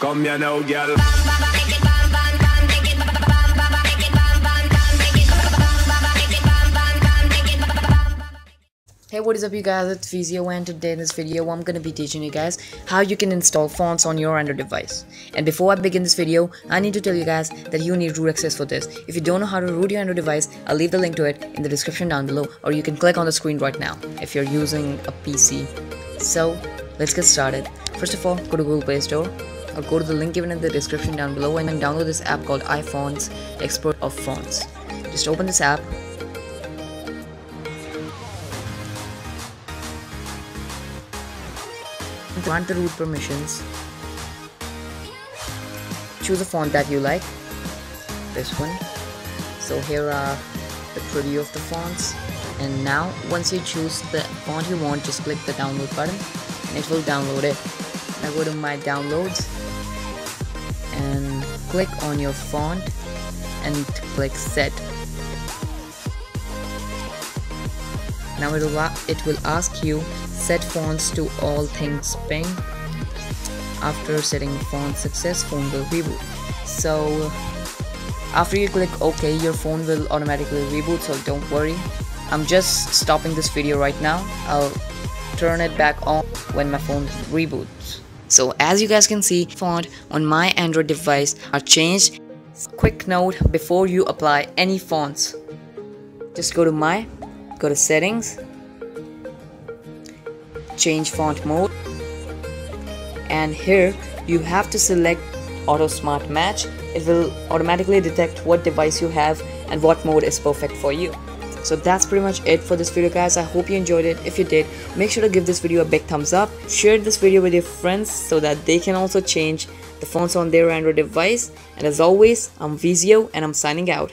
Come here now, girl. Hey what is up you guys? It's Vezio and today in this video I'm gonna be teaching you guys how you can install fonts on your Android device. And before I begin this video I need to tell you guys that you need root access for this. If you don't know how to root your Android device I'll leave the link to it in the description down below or you can click on the screen right now if you're using a PC so let's get started. First of all go to Google Play Store or go to the link given in the description down below and download this app called iFonts Expert of Fonts. Just open this app. Grant the root permissions. Choose a font that you like. This one. So here are the preview of the fonts. And now once you choose the font you want just click the download button. And it will download it. Now go to my downloads click on your font and click set. Now it will, it will ask you set fonts to all things pink after setting font success phone will reboot. So after you click ok your phone will automatically reboot so don't worry. I'm just stopping this video right now. I'll turn it back on when my phone reboots so as you guys can see font on my android device are changed. Quick note before you apply any fonts just go to my go to settings change font mode and here you have to select auto smart match. It will automatically detect what device you have and what mode is perfect for you so that's pretty much it for this video guys. I hope you enjoyed it. If you did, make sure to give this video a big thumbs up. Share this video with your friends so that they can also change the fonts on their Android device. And as always, I'm Vezio and I'm signing out.